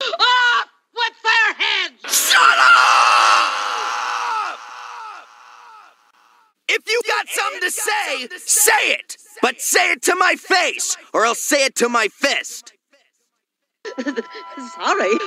Up with their heads! Shut up! If you got something to say, say it! But say it to my face, or I'll say it to my fist. Sorry.